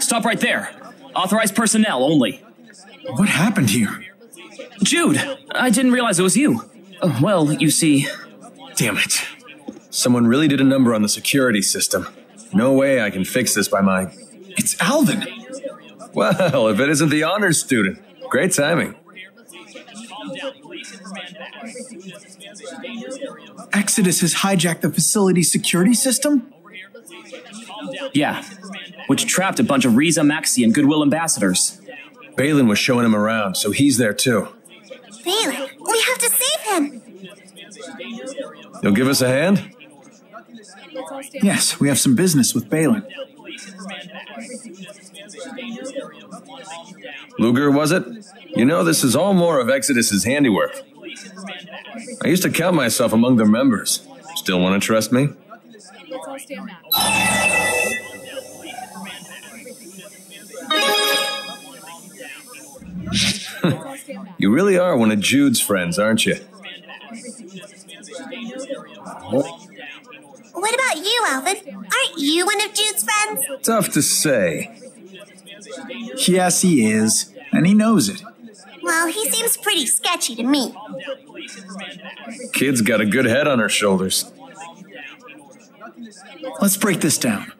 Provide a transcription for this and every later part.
Stop right there. Authorized personnel only. What happened here? Jude, I didn't realize it was you. Uh, well, you see. Damn it. Someone really did a number on the security system. No way I can fix this by my. It's Alvin. Well, if it isn't the honors student, great timing. Exodus has hijacked the facility security system? Yeah, which trapped a bunch of Rieze Maxia and Goodwill ambassadors. Balan was showing him around, so he's there too. Balan, we have to save him. You'll give us a hand? Yes, we have some business with Balan. Ludger, was it? You know, this is all more of Exodus's handiwork. I used to count myself among their members. Still want to trust me? you really are one of Jude's friends, aren't you? What about you, Alvin? Aren't you one of Jude's friends? Tough to say. Yes, he is, and he knows it. Well, he seems pretty sketchy to me. Kid's got a good head on her shoulders. Let's break this down.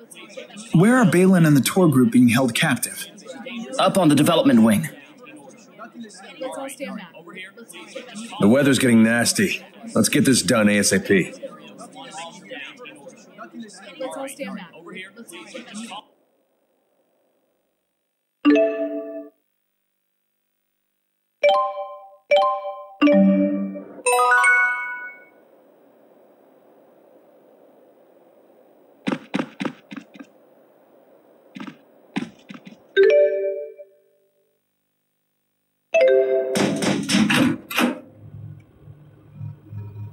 Where are Balan and the tour group being held captive? Up on the development wing. The weather's getting nasty. Let's get this done ASAP.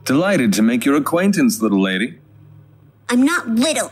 Delighted to make your acquaintance, little lady. I'm not little.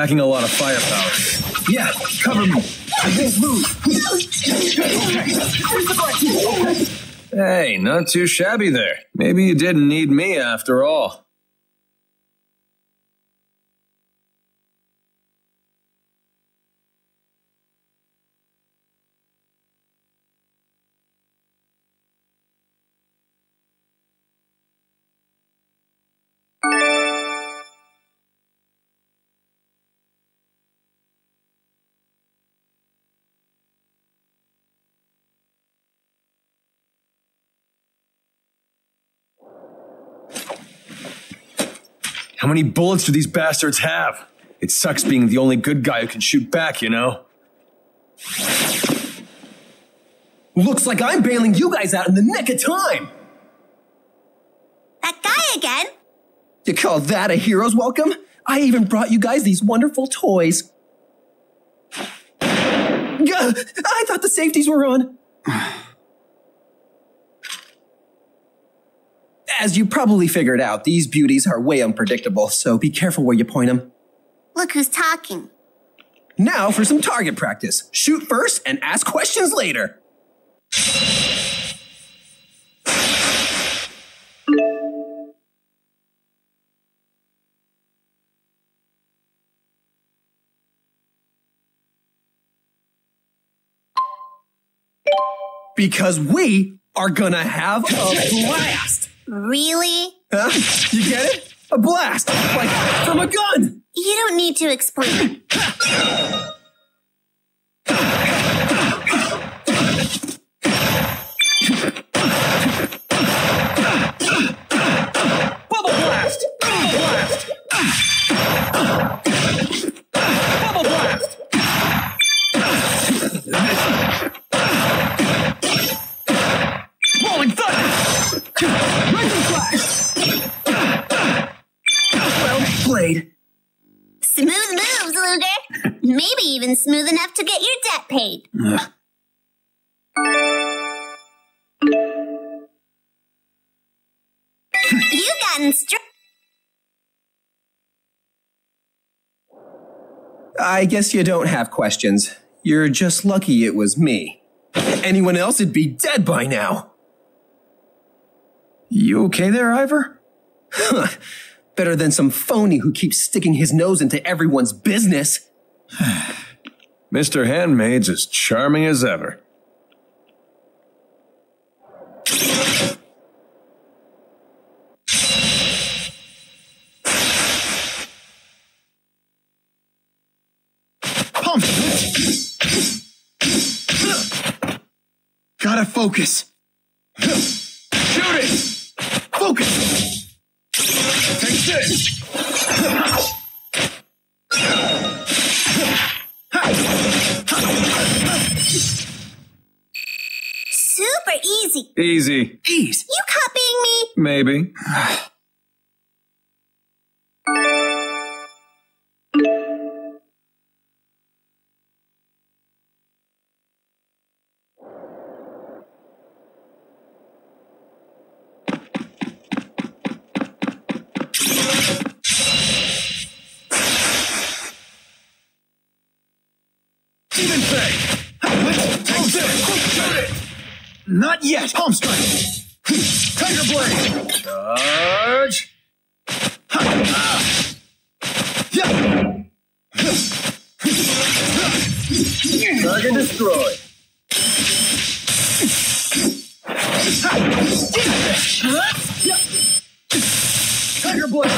packing a lot of firepower. Yeah, cover me. I won't move. Hey, not too shabby there. Maybe you didn't need me after all. How many bullets do these bastards have? It sucks being the only good guy who can shoot back, you know? Looks like I'm bailing you guys out in the nick of time! That guy again? You call that a hero's welcome? I even brought you guys these wonderful toys. Gah, I thought the safeties were on. As you probably figured out, these beauties are way unpredictable, so be careful where you point them. Look who's talking. Now for some target practice. Shoot first and ask questions later. Because we are gonna have a blast! Really? Huh? You get it? A blast! Like from a gun! You don't need to explain. Bubble blast! Bubble blast! Maybe even smooth enough to get your debt paid. you got instru- I guess you don't have questions. You're just lucky it was me. Anyone else would be dead by now. You okay there, Ivar? Better than some phony who keeps sticking his nose into everyone's business. Mr. Handmaid's as charming as ever. Pump! Gotta focus. Shoot it! Focus! Take this! Super easy. Easy. Ease. You copying me? Maybe. Not yet! Palm strike! Tiger blade! Charge! Target destroyed. Tiger blade!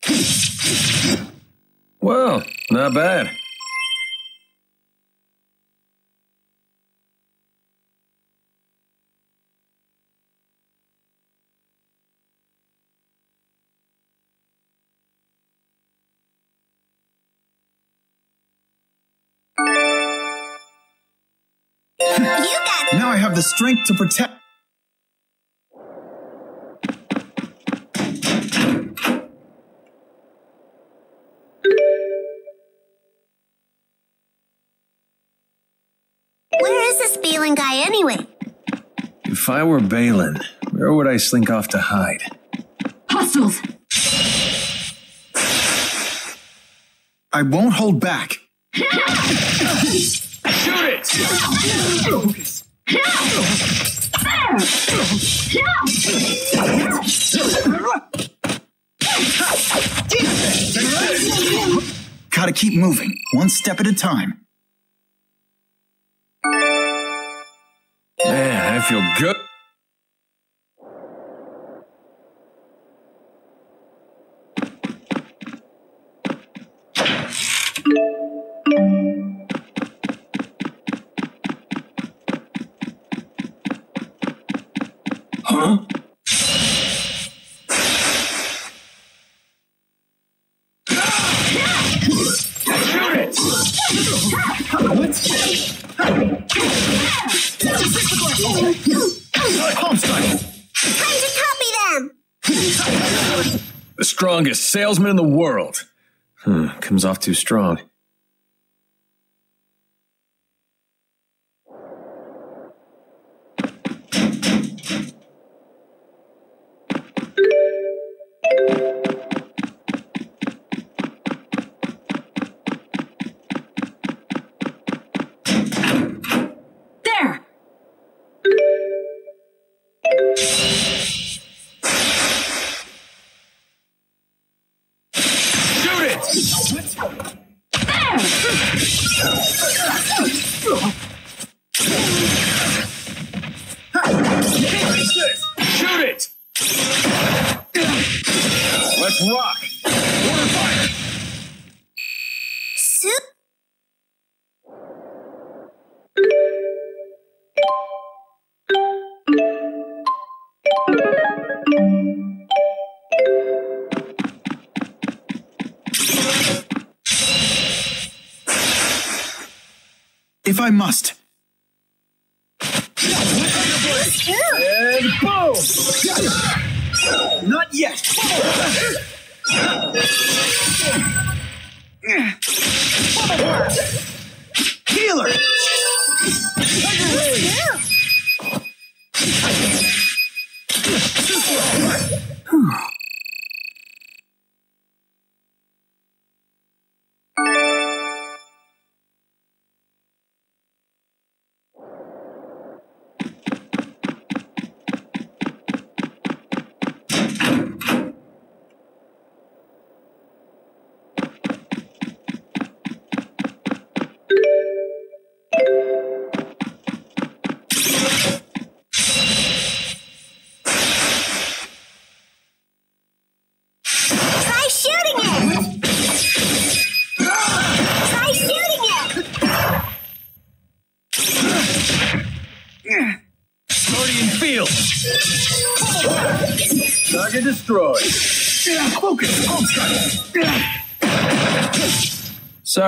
Okay. Well, not bad. The strength to protect. Where is this Balan guy anyway? If I were Balan, where would I slink off to hide? Hostiles! I won't hold back. Shoot it! Gotta keep moving, one step at a time. Man, I feel good. Salesman in the world. Hmm, comes off too strong. I must.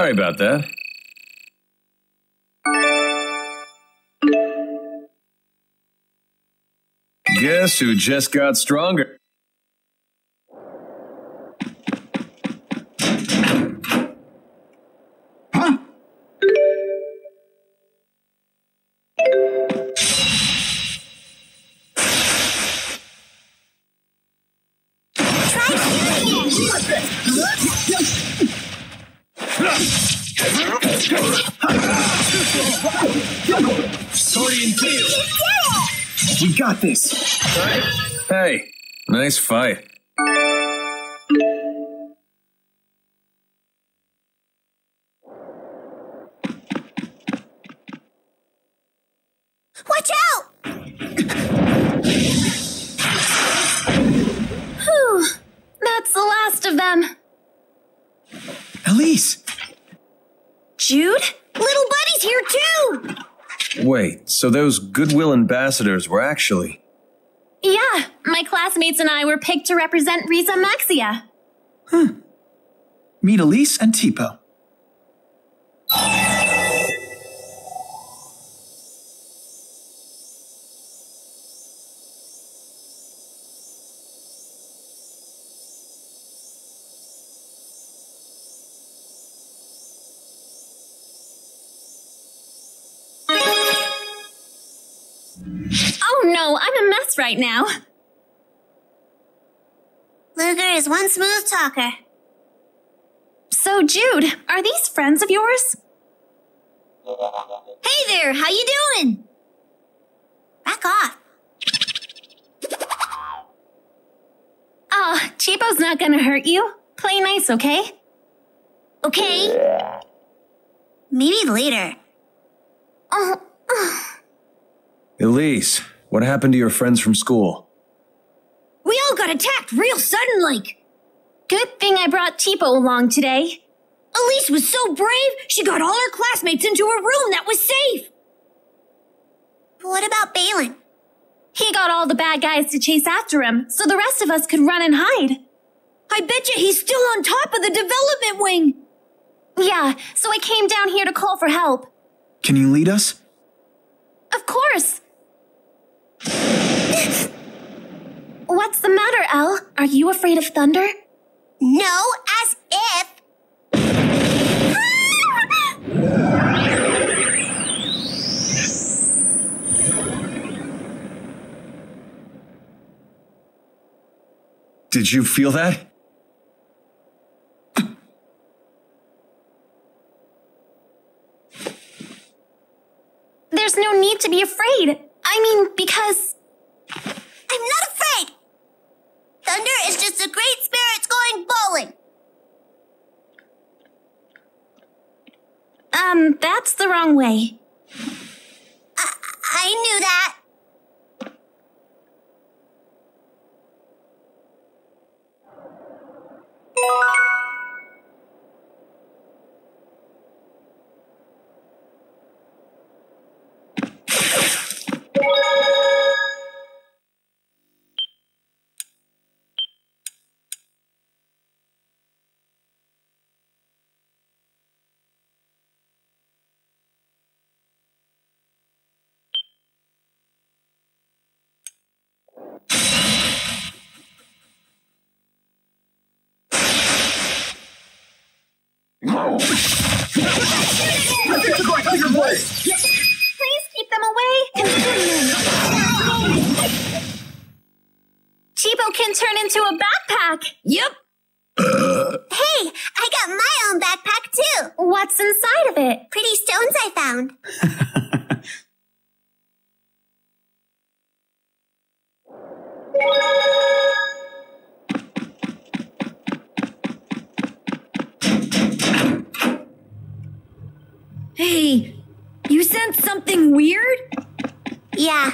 Sorry about that. Guess who just got stronger? We got this. Hey, nice fight. Watch out! Whew. That's the last of them. Elise. Jude? Little buddy's here too. Wait, so those Goodwill ambassadors were actually. Yeah, my classmates and I were picked to represent Rieze Maxia. Hmm. Meet Elise and Teepo. Right now. Ludger is one smooth talker. So, Jude, are these friends of yours? Hey there, how you doing? Back off. Oh, Teepo's not gonna hurt you. Play nice, okay? Okay. Maybe later. Oh, Elise, what happened to your friends from school? We all got attacked real sudden like. good thing I brought Teepo along today. Elise was so brave, she got all her classmates into a room that was safe. What about Balan? He got all the bad guys to chase after him, so the rest of us could run and hide. I bet you he's still on top of the development wing. Yeah, so I came down here to call for help. Can you lead us? Of course. Well, What's the matter, Elle? Are you afraid of thunder? No, as if. Did you feel that? There's no need to be afraid. I mean, because. I'm not afraid. Thunder is just the great spirits going bowling. Um, that's the wrong way. I, I knew that. Please keep them away. Teepo can turn into a backpack. Yep. hey, I got my own backpack too. What's inside of it? Pretty stones I found. Hey, you sent something weird? Yeah.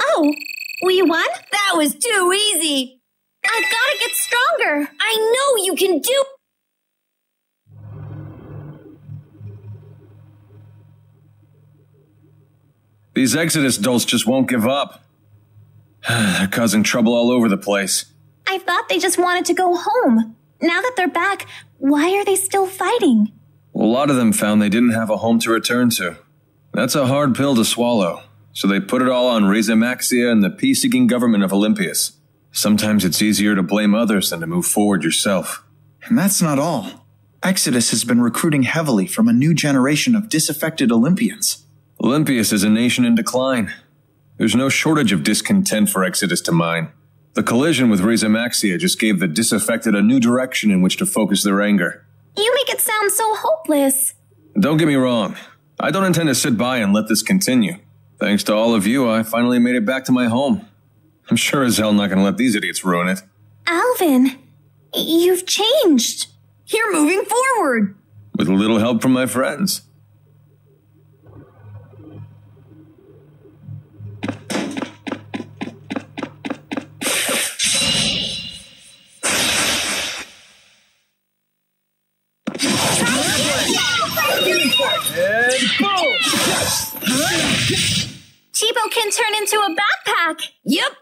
Oh, we won? That was too easy. I've got to get stronger. I know you can do. These Exodus dolts just won't give up. They're causing trouble all over the place. I thought they just wanted to go home. Now that they're back, why are they still fighting? A lot of them found they didn't have a home to return to. That's a hard pill to swallow, so they put it all on Rieze Maxia and the peace-seeking government of Elympios. Sometimes it's easier to blame others than to move forward yourself. And that's not all. Exodus has been recruiting heavily from a new generation of disaffected Elympions. Elympios is a nation in decline. There's no shortage of discontent for Exodus to mine. The collision with Rieze Maxia just gave the disaffected a new direction in which to focus their anger. You make it sound so hopeless. Don't get me wrong. I don't intend to sit by and let this continue. Thanks to all of you, I finally made it back to my home. I'm sure as hell not gonna let these idiots ruin it. Alvin, you've changed. You're moving forward. With a little help from my friends. Turn into a backpack. Yep.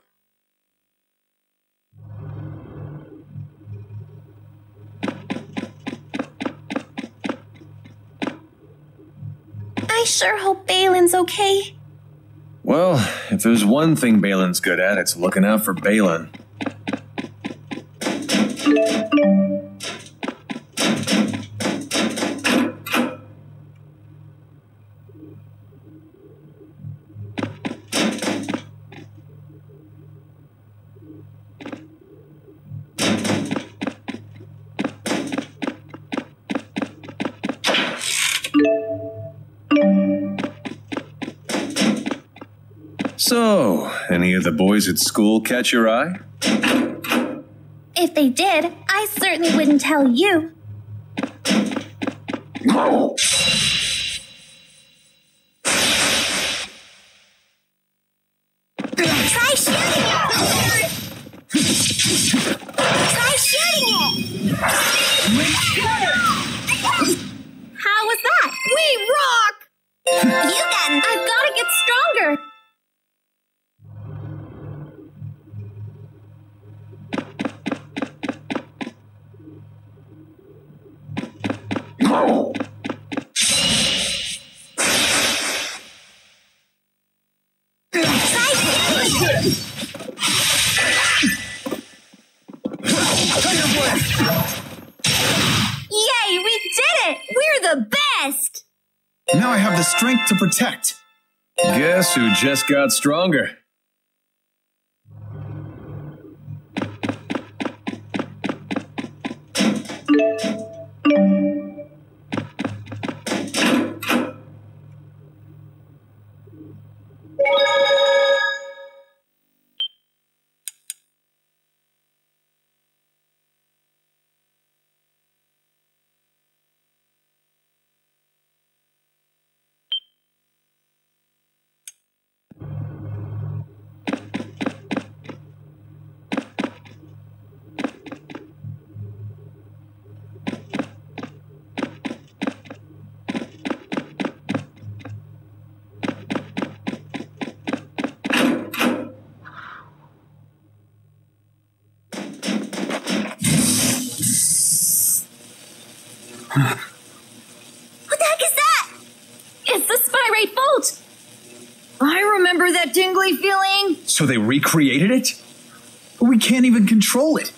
I sure hope Balan's okay. Well, if there's one thing Balan's good at, it's looking out for Balan. Any of the boys at school catch your eye? If they did, I certainly wouldn't tell you. To protect. Guess who just got stronger? So they recreated it? But we can't even control it.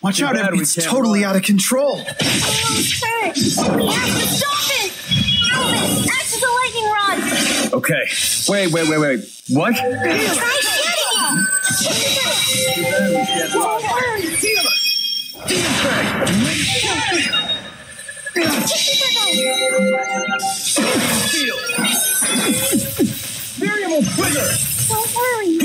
Watch out, bad it's totally run. out of control. Hurt. We have to stop it. Alvin, act as lightning rod. Okay. Wait, wait, wait, wait. What? Try shooting it! Don't. Variable trigger! Don't worry.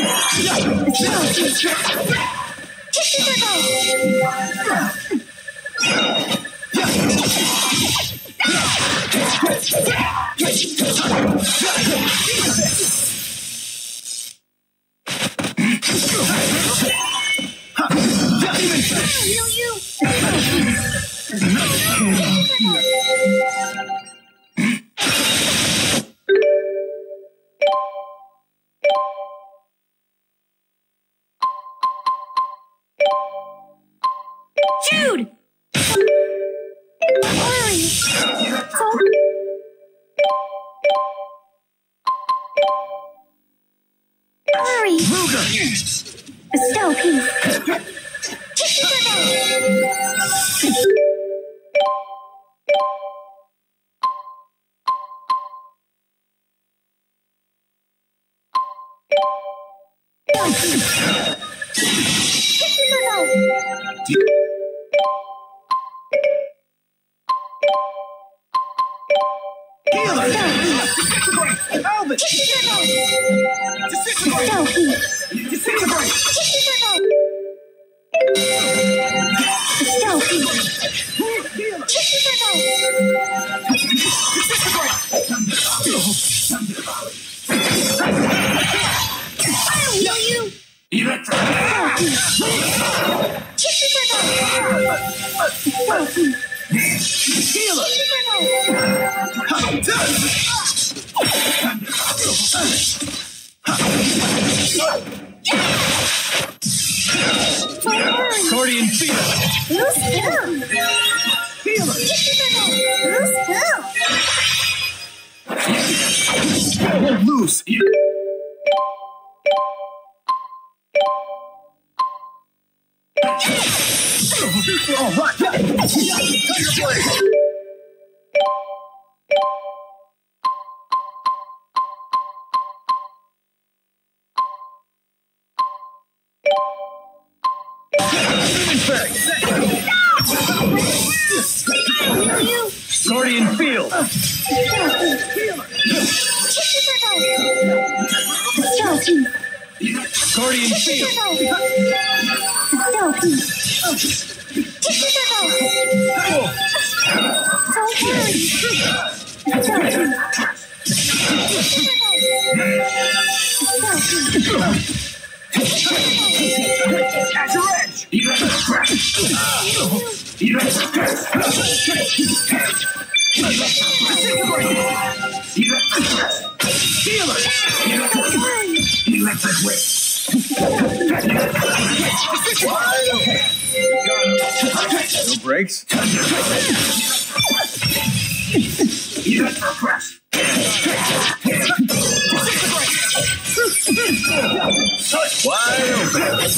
Disintegrate!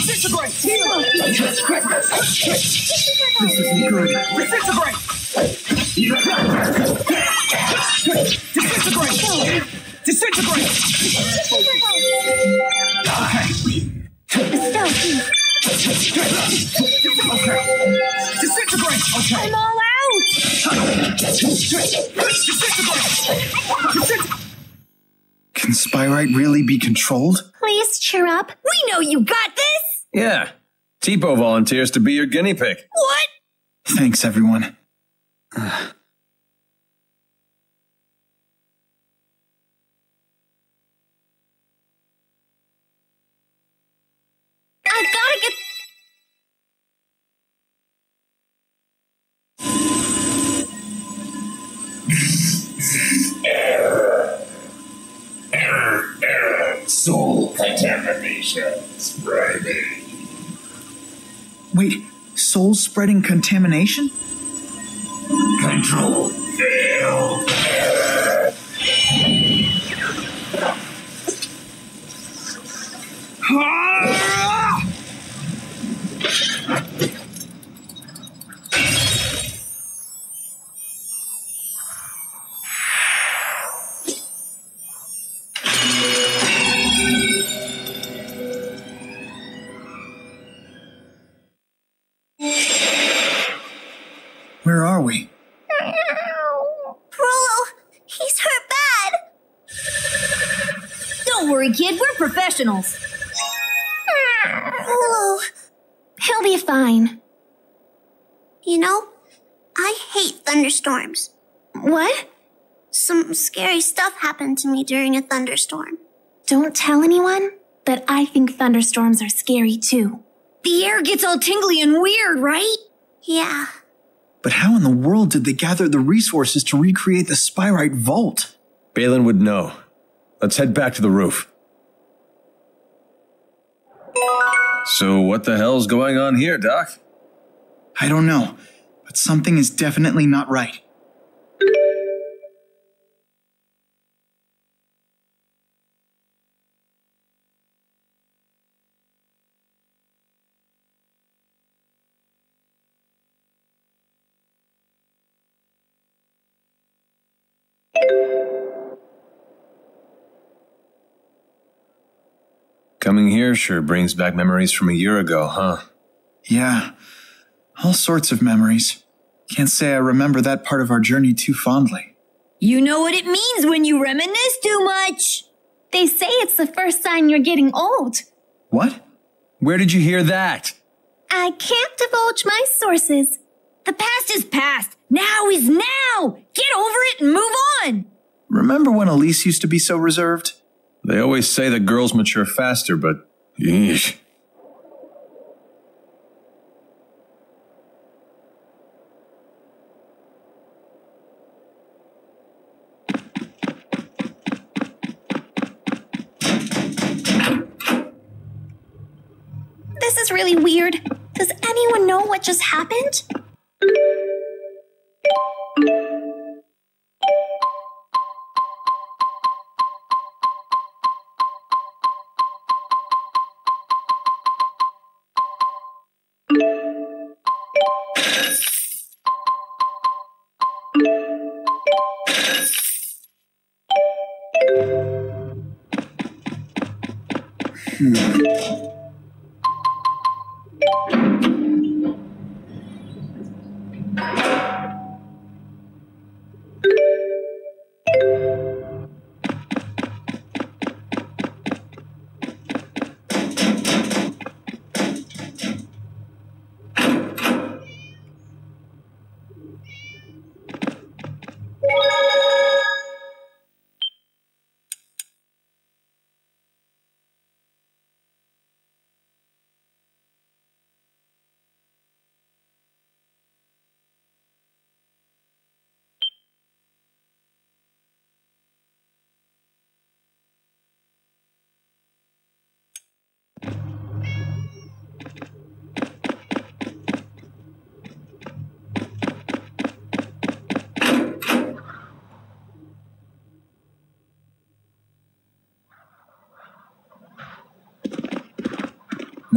Disintegrate! Disintegrate! Disintegrate! Okay. Disintegrate! Okay. I'm all out. Disintegrate! Disintegrate! Can Spyrix really be controlled? Please cheer up. We know you got this! Yeah. Teepo volunteers to be your guinea pig. What? Thanks, everyone. Soul contamination spreading. Wait, soul spreading contamination? Control failed. Where ah! Professionals. Rollo, He'll be fine. you know, I hate thunderstorms. What? Some scary stuff happened to me during a thunderstorm. Don't tell anyone, but I think thunderstorms are scary too. The air gets all tingly and weird, right? Yeah. But how in the world did they gather the resources to recreate the Spyrite Volt? Balan would know. Let's head back to the roof. So, what the hell's going on here, Doc? I don't know, but something is definitely not right. Coming sure brings back memories from a year ago, huh? Yeah, all sorts of memories. Can't say I remember that part of our journey too fondly. You know what it means when you reminisce too much. They say it's the first sign you're getting old. What? Where did you hear that? I can't divulge my sources. The past is past. Now is now. Get over it and move on. Remember when Elize used to be so reserved? They always say that girls mature faster, but yeesh. This is really weird. Does anyone know what just happened?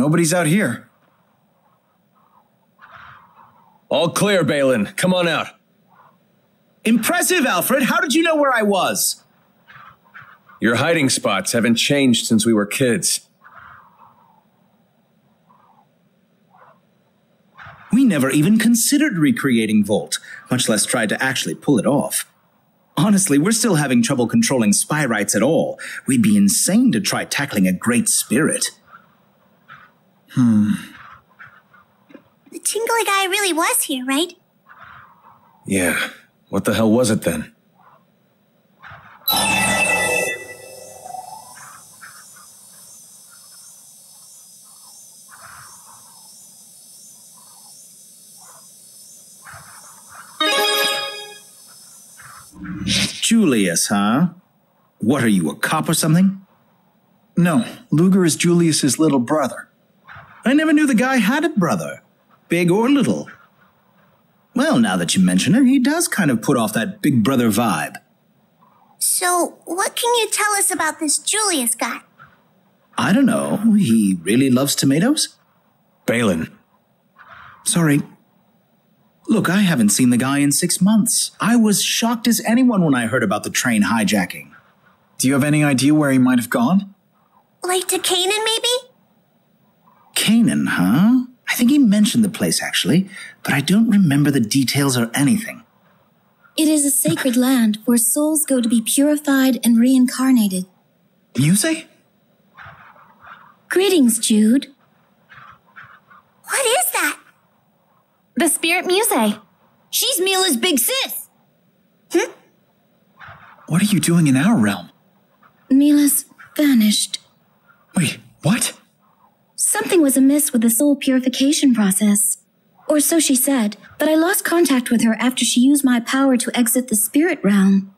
Nobody's out here. All clear, Balan. Come on out. Impressive, Alfred. How did you know where I was? Your hiding spots haven't changed since we were kids. We never even considered recreating Volt, much less tried to actually pull it off. Honestly, we're still having trouble controlling Spyrites at all. We'd be insane to try tackling a great spirit. Hmm. The tingly guy really was here, right? Yeah. What the hell was it then? Julius, huh? What are you, a cop or something? No, Ludger is Julius's little brother. I never knew the guy had a brother, big or little. Well, now that you mention it, he does kind of put off that big brother vibe. So, what can you tell us about this Julius guy? I don't know. He really loves tomatoes? Balan. Sorry. Look, I haven't seen the guy in six months. I was shocked as anyone when I heard about the train hijacking. Do you have any idea where he might have gone? Like to Canaan, maybe? Canaan, huh? I think he mentioned the place actually, but I don't remember the details or anything. It is a sacred land where souls go to be purified and reincarnated. Music? Greetings, Jude. What is that? The Spirit Muse. She's Milla's big sis. Hmm? What are you doing in our realm? Milla's vanished. Wait, what? Something was amiss with the soul purification process. Or so she said, but I lost contact with her after she used my power to exit the spirit realm.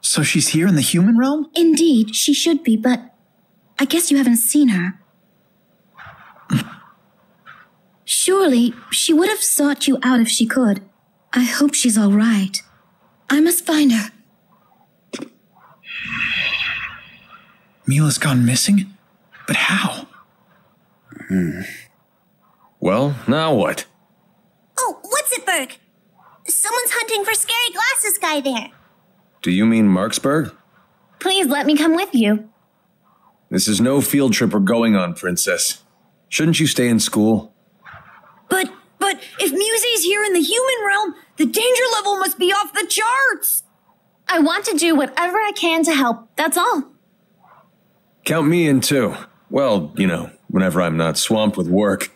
So she's here in the human realm? Indeed, she should be, but I guess you haven't seen her. Surely, she would have sought you out if she could. I hope she's all right. I must find her. Milla's gone missing? But how? Hmm. Well, now what? Oh, what's it, Berg? Someone's hunting for scary glasses guy there. Do you mean Marksburg? Please let me come with you. This is no field trip we're going on, Princess. Shouldn't you stay in school? But, but if Musei's here in the human realm, the danger level must be off the charts. I want to do whatever I can to help, that's all. Count me in too. Well, you know, whenever I'm not swamped with work.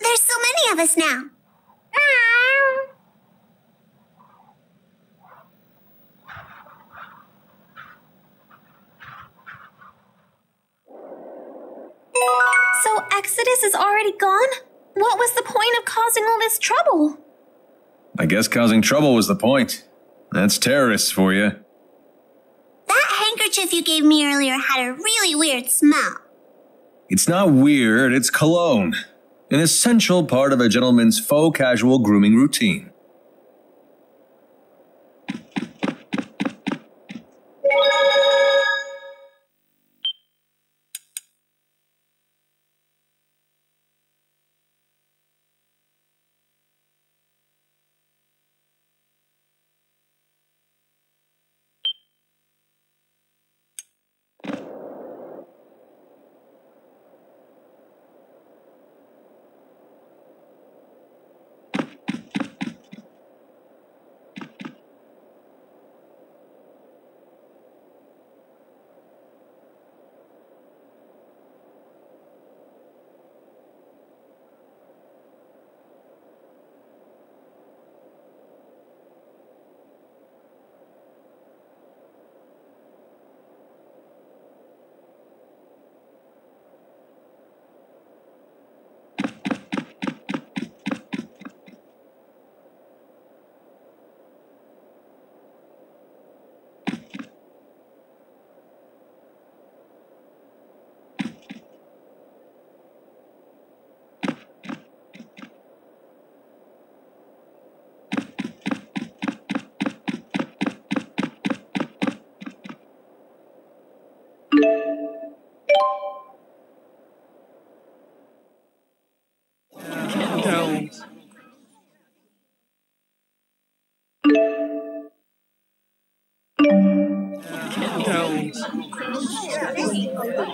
There's so many of us now. So Exodus is already gone? What was the point of causing all this trouble? I guess causing trouble was the point. That's terrorists for you. That handkerchief you gave me earlier had a really weird smell. It's not weird, it's cologne. An essential part of a gentleman's faux casual grooming routine.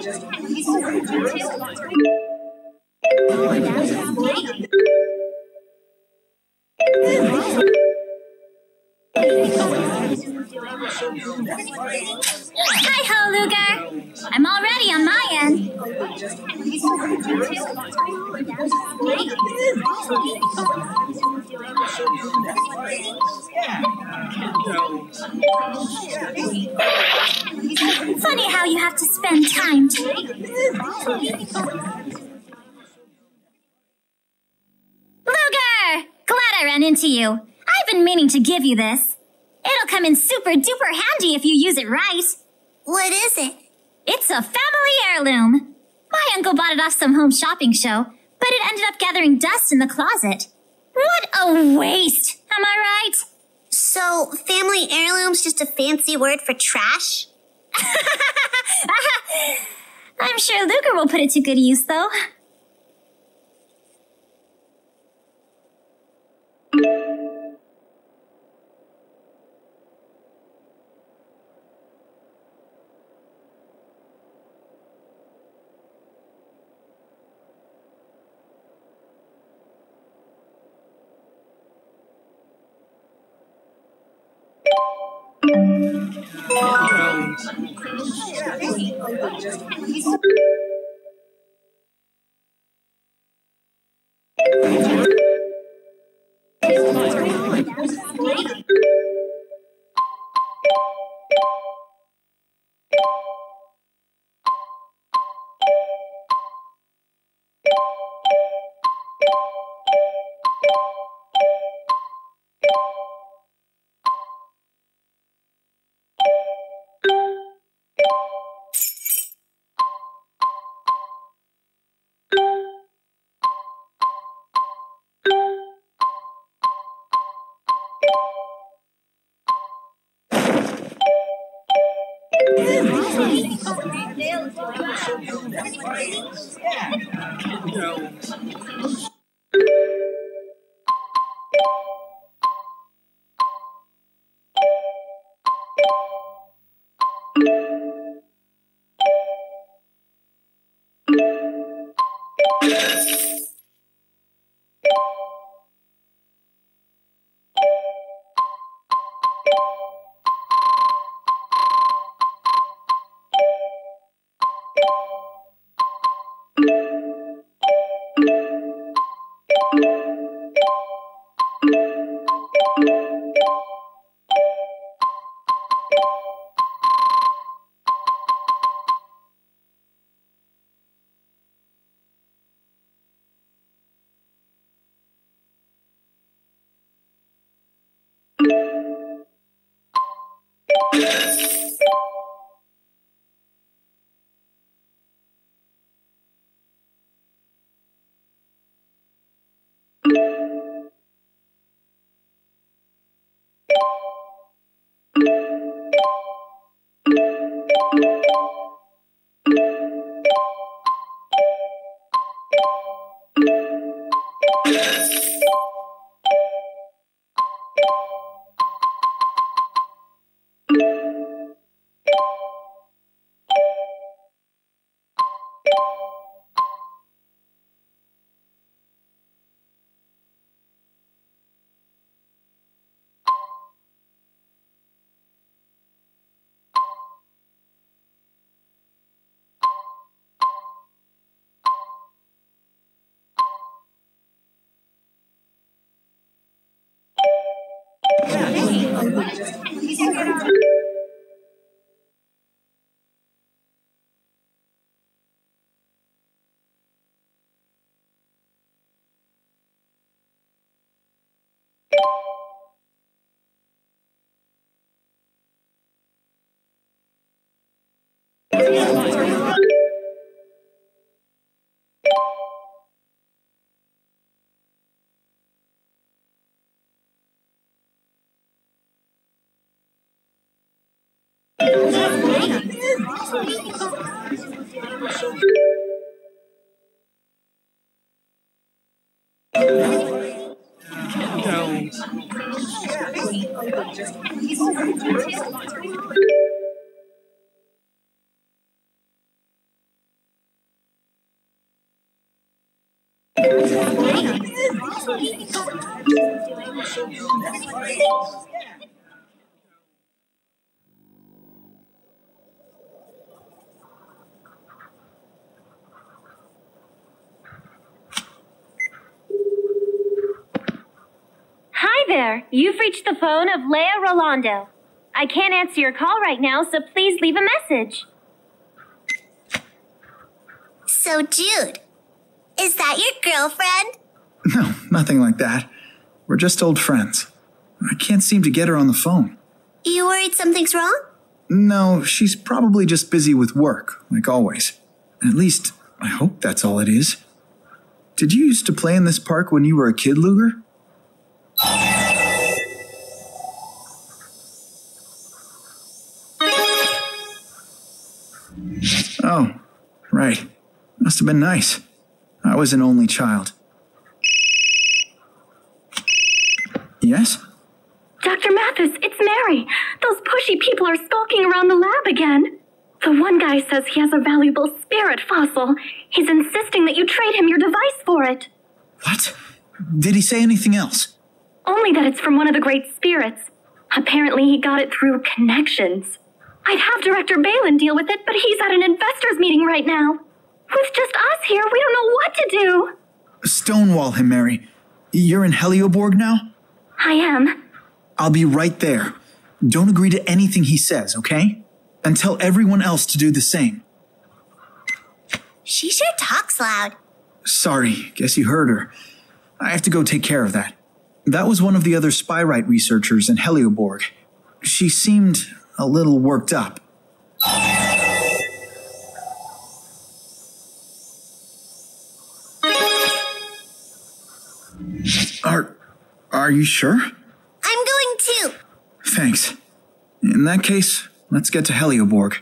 Hi to give you this. It'll come in super duper handy if you use it right. What is it? It's a family heirloom. My uncle bought it off some home shopping show, but it ended up gathering dust in the closet. What a waste, am I right? So, family heirloom's just a fancy word for trash? I'm sure Ludger will put it to good use, though. Thank you. Hi You've reached the phone of Leia Rolando. I can't answer your call right now, so please leave a message. So, Jude, is that your girlfriend? No, nothing like that. We're just old friends. I can't seem to get her on the phone. You worried something's wrong? No, she's probably just busy with work, like always. At least, I hope that's all it is. Did you used to play in this park when you were a kid, Ludger? Oh, right. Must have been nice. I was an only child. Yes? Dr. Mathis, it's Mary. Those pushy people are skulking around the lab again. The one guy says he has a valuable spirit fossil. He's insisting that you trade him your device for it. What? Did he say anything else? Only that it's from one of the great spirits. Apparently, he got it through connections. I'd have Director Balan deal with it, but he's at an investors meeting right now. With just us here, we don't know what to do. Stonewall him, Mary. You're in Helioborg now? I am. I'll be right there. Don't agree to anything he says, okay? And tell everyone else to do the same. She sure talks loud. Sorry, guess you heard her. I have to go take care of that. That was one of the other Spyrite researchers in Helioborg. She seemed a little worked up. Are are you sure? I'm going too. Thanks. In that case, let's get to Helioborg.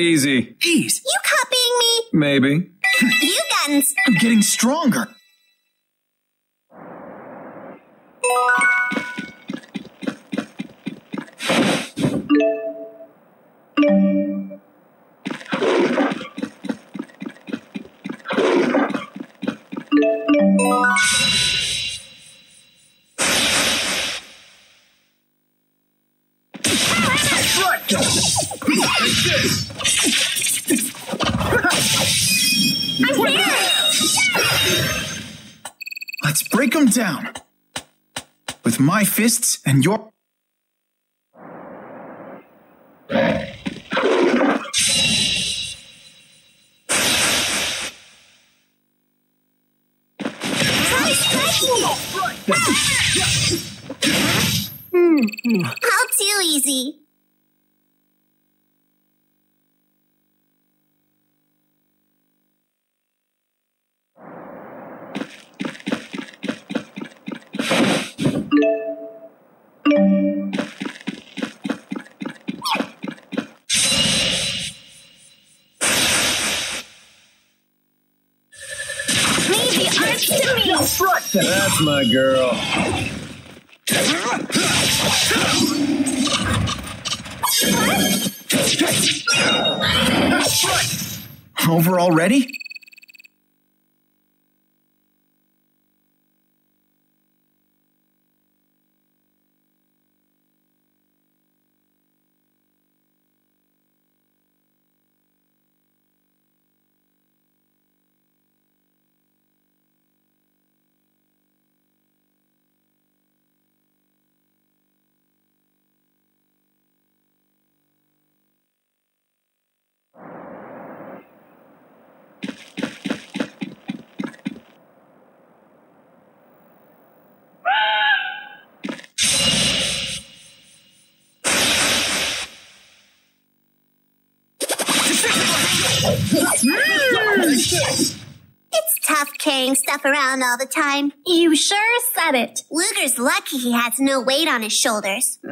Easy. Easy. Ease. You copying me? Maybe. you guns. gotten s- I'm getting stronger. Let's break them down. With my fists and your. Hmm. How too easy. Leave the arts to me! That's my girl. Over already? It's tough carrying stuff around all the time. You sure said it. Ludger's lucky he has no weight on his shoulders.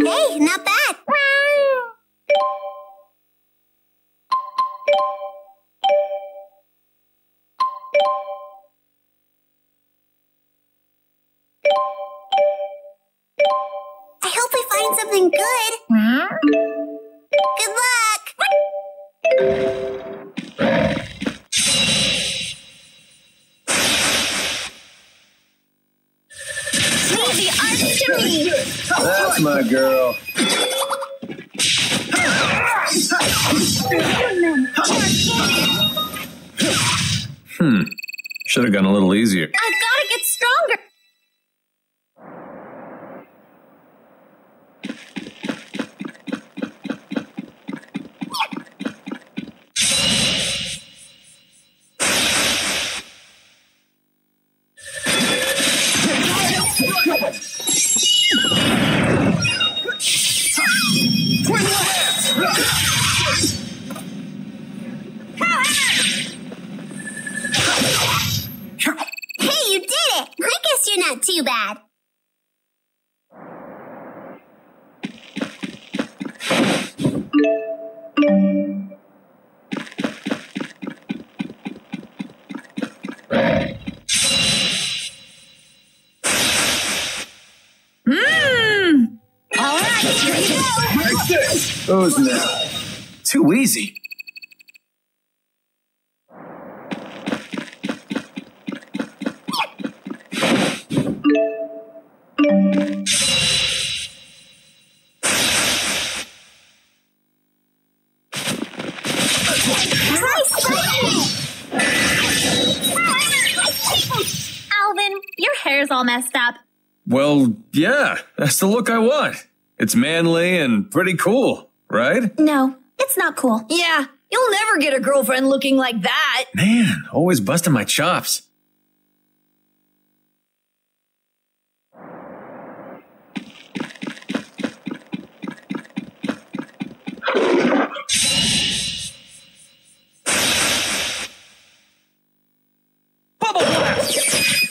Hey, not bad. Something good. Good luck. Leave the arts to me! That's my girl. Hmm. Should have gone a little easier. I've gotta get stronger! Oh, Those now. Too easy. Try spiking! Alvin, your hair's all messed up. Well, yeah, that's the look I want. It's manly and pretty cool, right? No, it's not cool. Yeah, you'll never get a girlfriend looking like that. Man, always busting my chops.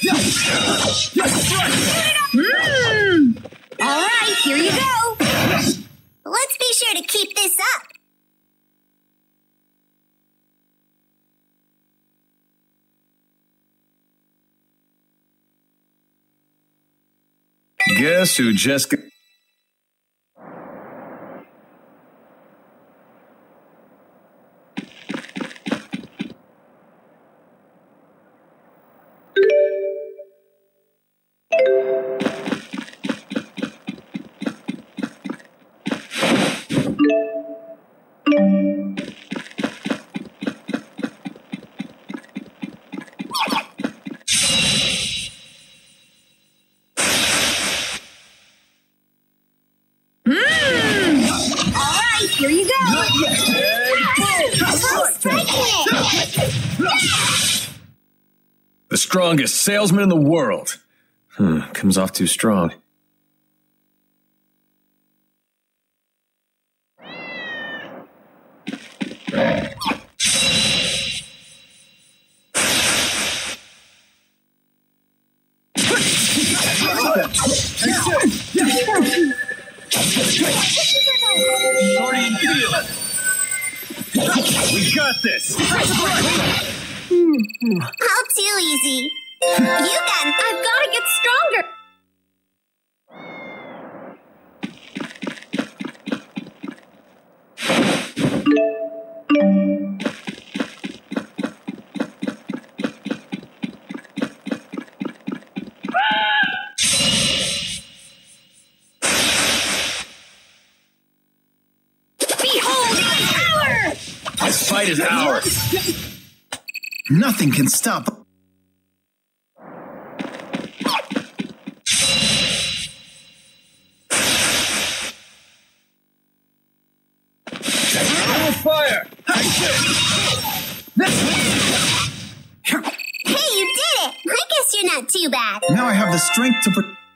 Yes, yes, right. Mmm! Alright, here you go! Let's be sure to keep this up. Guess who just strongest salesman in the world. Hmm, comes off too strong. Guardian field. We got this. Fight is ours. Nothing can stop. Fire. Hey, you did it! I guess you're not too bad. Now I have the strength to.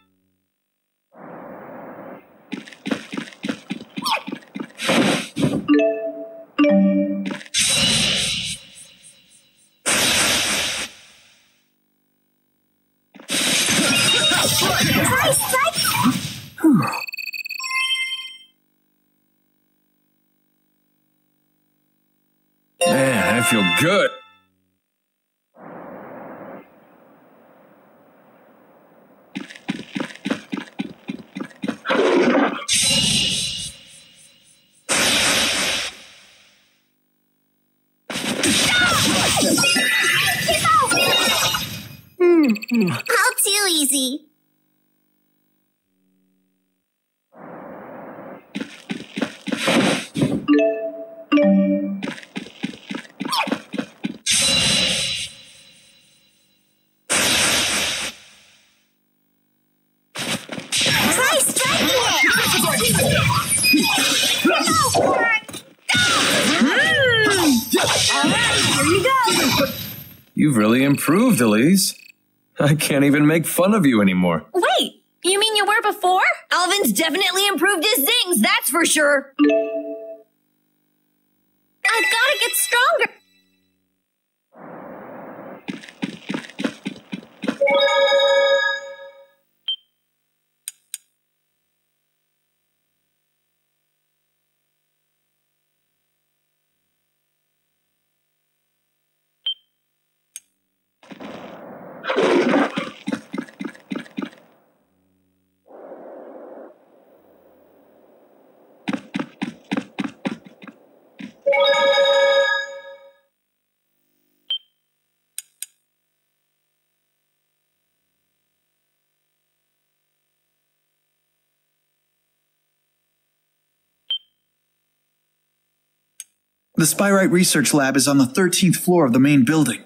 Good. I can't even make fun of you anymore. Wait, you mean you were before? Alvin's definitely improved his zings, that's for sure. I've got to get stronger. The Spyrite Research Lab is on the 13th floor of the main building.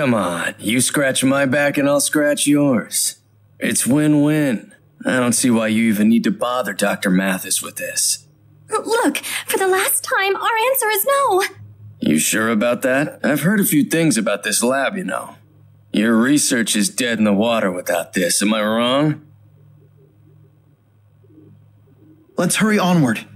Come on, you scratch my back and I'll scratch yours. It's win-win. I don't see why you even need to bother Dr. Mathis with this. Look, for the last time, our answer is no. You sure about that? I've heard a few things about this lab, you know. Your research is dead in the water without this, am I wrong? Let's hurry onward.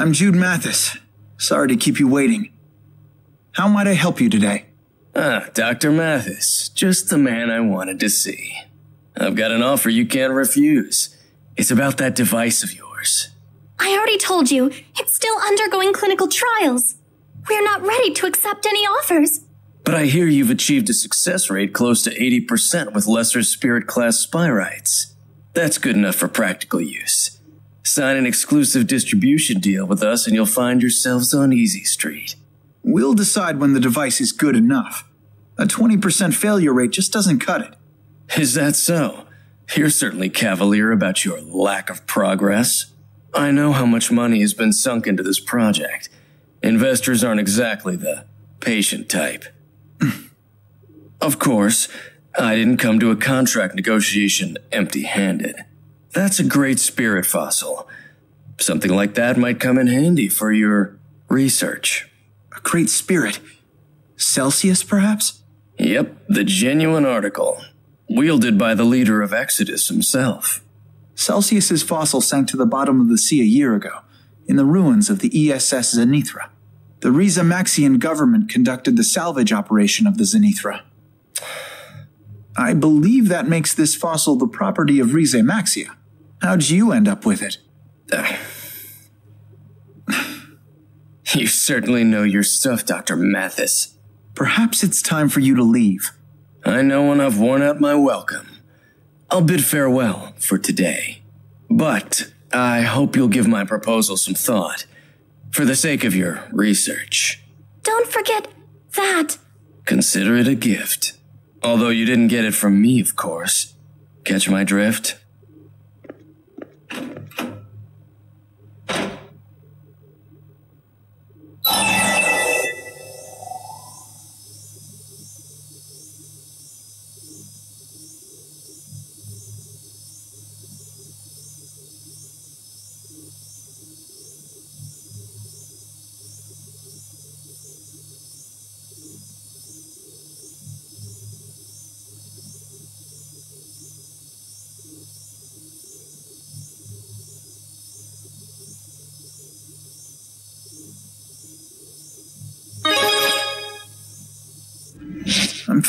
I'm Jude Mathis. Sorry to keep you waiting. How might I help you today? Ah, Dr. Mathis. Just the man I wanted to see. I've got an offer you can't refuse. It's about that device of yours. I already told you, it's still undergoing clinical trials. We're not ready to accept any offers. But I hear you've achieved a success rate close to 80% with lesser spirit class spyrites. That's good enough for practical use. Sign an exclusive distribution deal with us and you'll find yourselves on Easy Street. We'll decide when the device is good enough. A 20% failure rate just doesn't cut it. Is that so? You're certainly cavalier about your lack of progress. I know how much money has been sunk into this project. Investors aren't exactly the patient type. of course, I didn't come to a contract negotiation empty handed. That's a great spirit fossil. Something like that might come in handy for your research. A great spirit? Celsius, perhaps? Yep, the genuine article. Wielded by the leader of Exodus himself. Celsius's fossil sank to the bottom of the sea a year ago, in the ruins of the ESS Zenithra. The Rieze Maxian government conducted the salvage operation of the Zenithra. I believe that makes this fossil the property of Rieze Maxia. How'd you end up with it? Uh, you certainly know your stuff, Dr. Mathis. Perhaps it's time for you to leave. I know when I've worn out my welcome. I'll bid farewell for today. But I hope you'll give my proposal some thought, for the sake of your research. Don't forget that. Consider it a gift. Although you didn't get it from me, of course. Catch my drift? I'm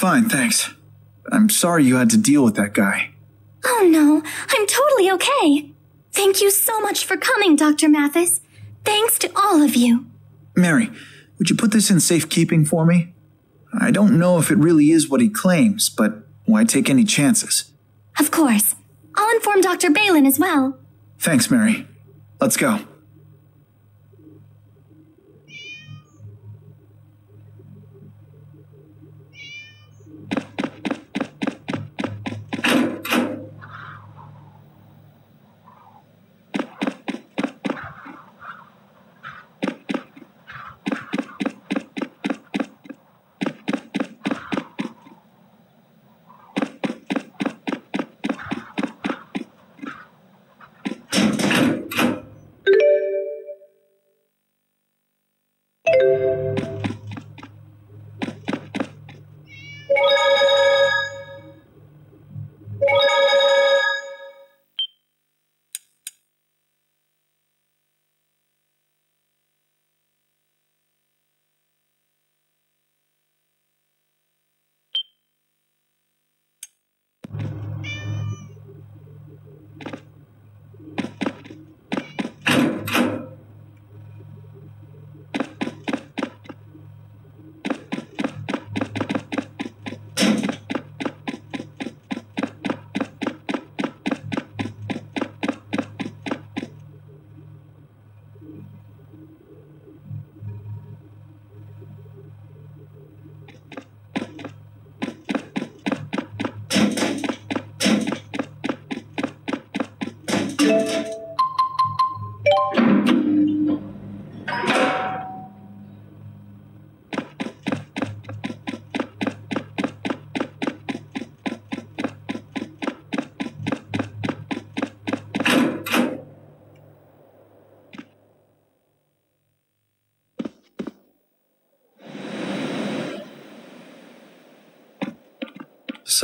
fine, thanks. I'm sorry you had to deal with that guy. Oh no, I'm totally okay. Thank you so much for coming, Dr. Mathis. Thanks to all of you. Mary, would you put this in safekeeping for me? I don't know if it really is what he claims, but why take any chances? Of course. I'll inform Dr. Balan as well. Thanks, Mary. Let's go.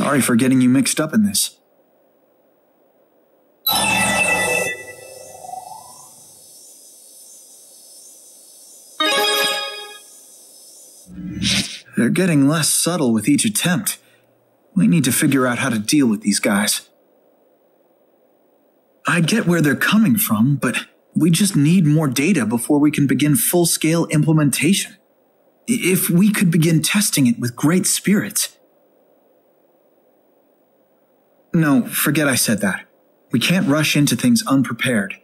Sorry for getting you mixed up in this. They're getting less subtle with each attempt. We need to figure out how to deal with these guys. I get where they're coming from, but We just need more data before we can begin full scale implementation. If we could begin testing it with great spirits. No, forget I said that. We can't rush into things unprepared.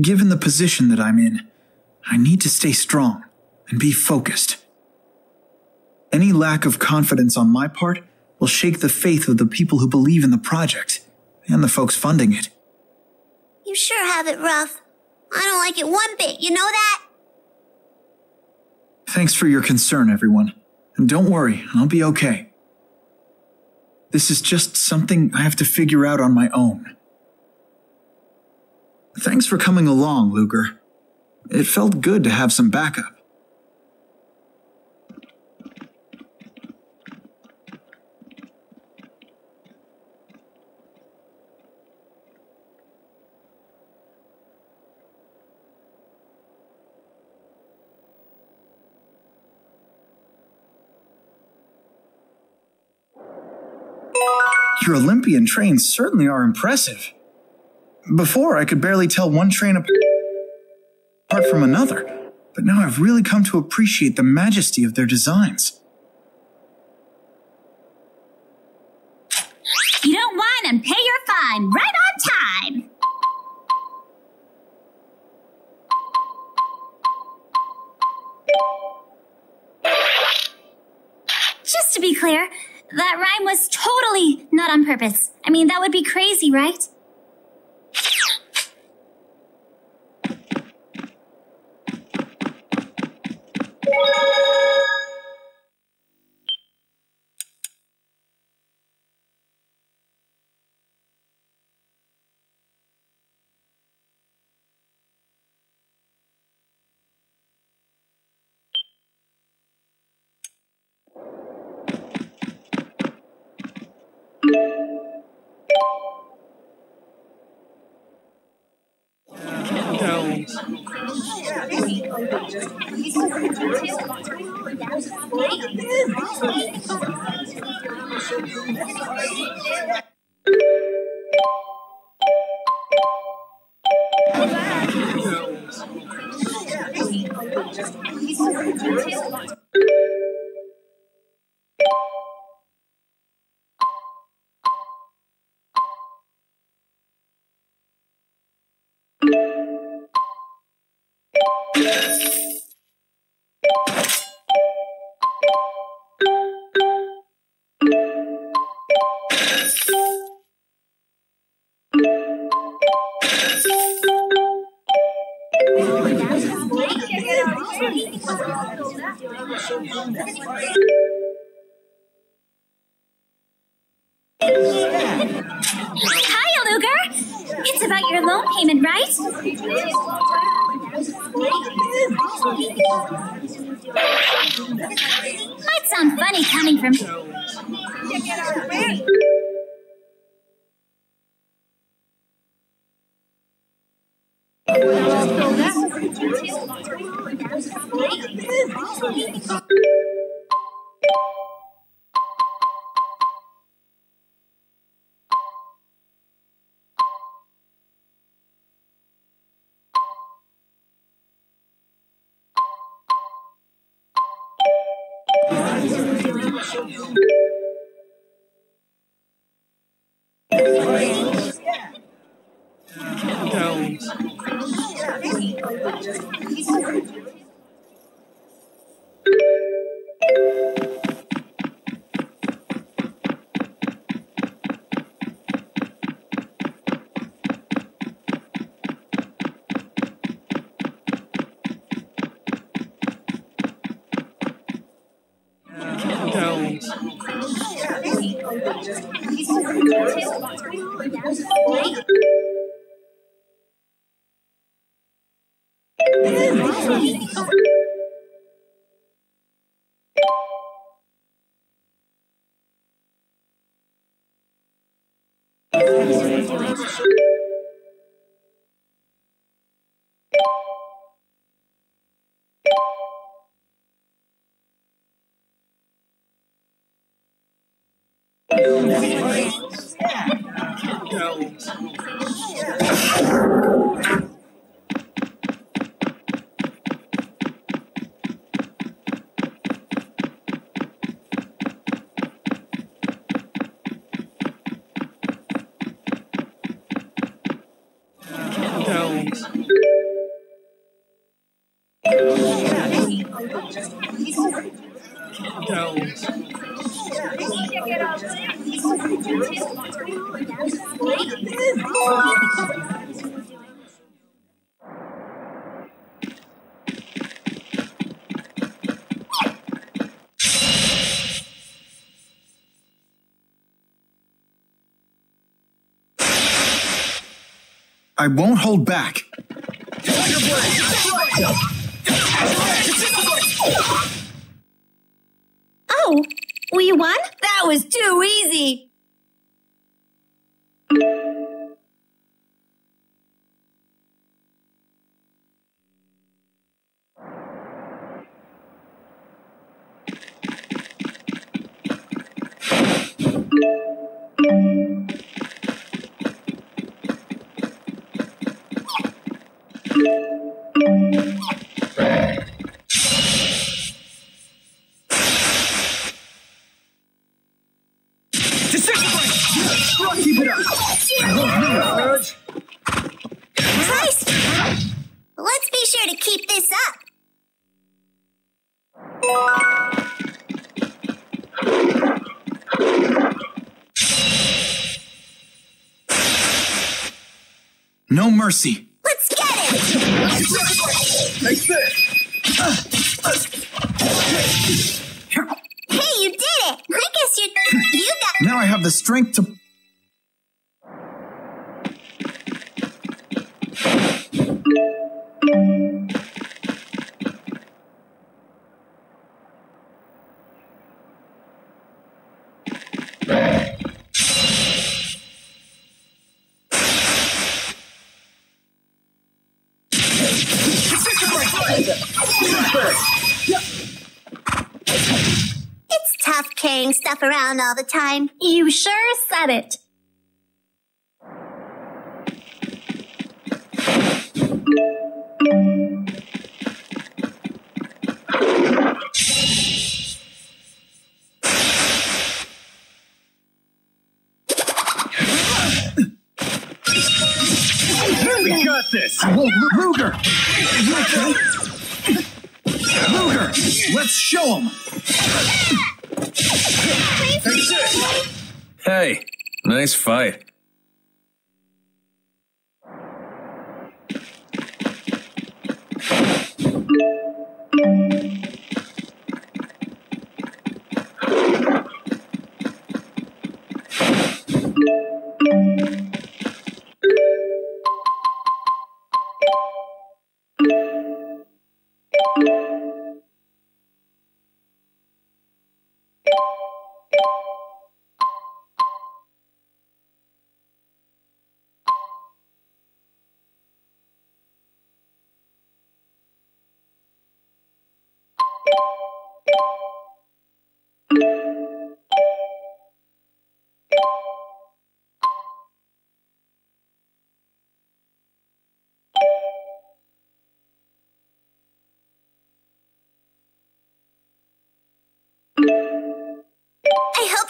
Given the position that I'm in, I need to stay strong and be focused. Any lack of confidence on my part will shake the faith of the people who believe in the project and the folks funding it. You sure have it rough. I don't like it one bit, you know that? Thanks for your concern, everyone. And don't worry, I'll be okay. This is just something I have to figure out on my own. Thanks for coming along, Ludger. It felt good to have some backup. Your Elympion trains certainly are impressive. Before, I could barely tell one train apart from another, but now I've really come to appreciate the majesty of their designs. You don't whine and pay your fine right on time. Just to be clear, that rhyme was totally not on purpose. I mean, that would be crazy, right? Coming from. things. I won't hold back. Oh, we won? That was too easy. Mercy. Let's get it! This. Hey, you did it! I guess you you got Now I have the strength to. Carrying stuff around all the time. You sure said it. We got this. Ludger! You? Ludger! Let's show him! Hey, nice fight.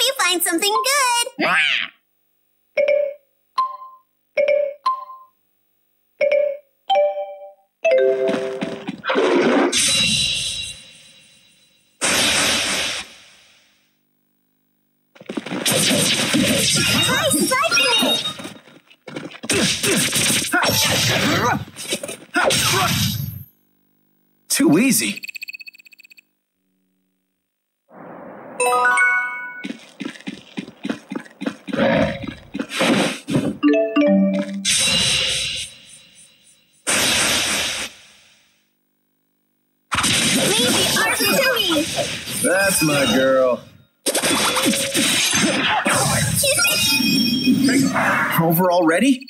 You find something good. Too easy. That's my girl. Over already?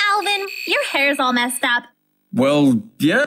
Alvin, your hair's all messed up. Well, yeah.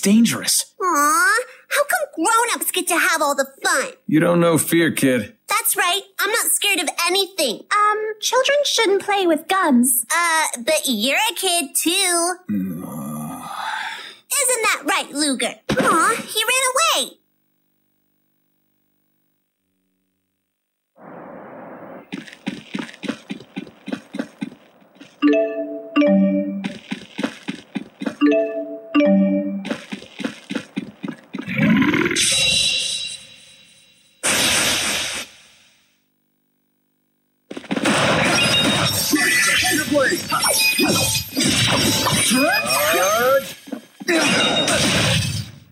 it's dangerous. Aw, how come grown-ups get to have all the fun? You don't know fear, kid. That's right, I'm not scared of anything. Um, children shouldn't play with guns. Uh, but you're a kid too. Isn't that right, Ludger? Aw, he ran away.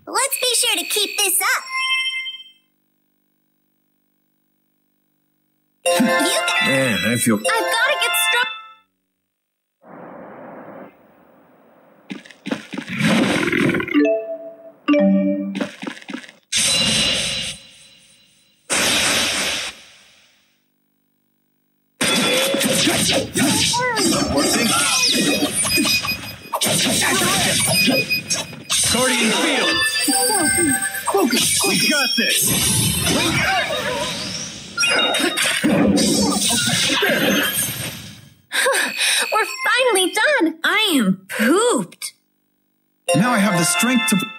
Let's be sure to keep this up. You got Man, I feel. I've gotta got this! We're finally done. I am pooped. Now I have the strength to.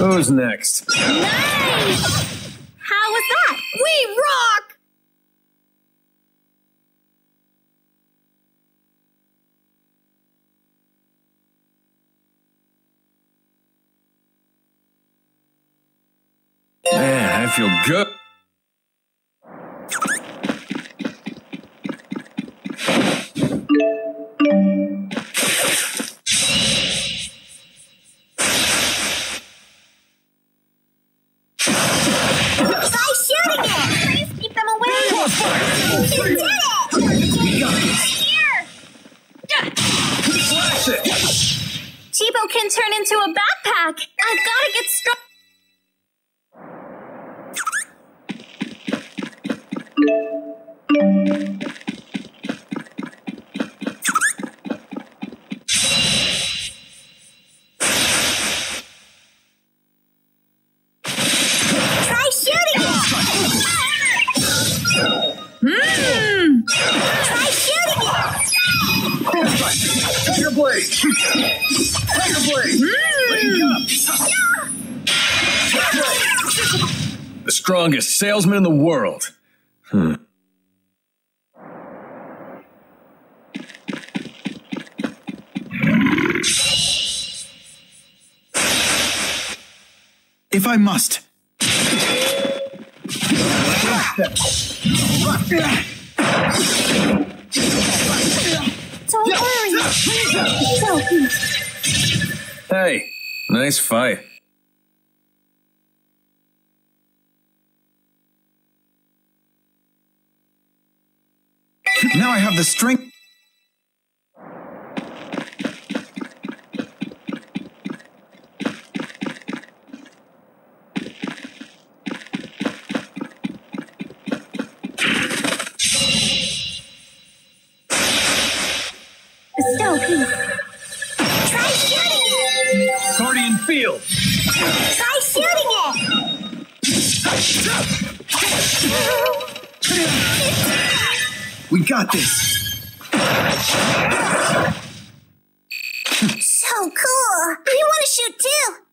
Who's next? Nice! How was that? We rock! Man, I feel good. You! It! Chibo can turn into a backpack. I've gotta get strong. Try strongest salesman in the world. Hmm. If I must. Don't worry. Hey, nice fight. Now I have the strength. Stow, please. Try shooting it! We got this. So cool! I want to shoot too!